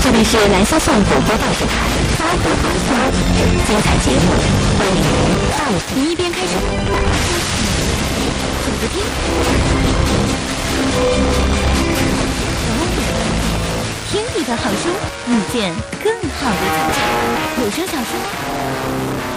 这里是蓝色颂广播电视台，发布好消息，精彩节目为您到。您一边开始，选择听，本好书，遇见更好的自己。有声小说。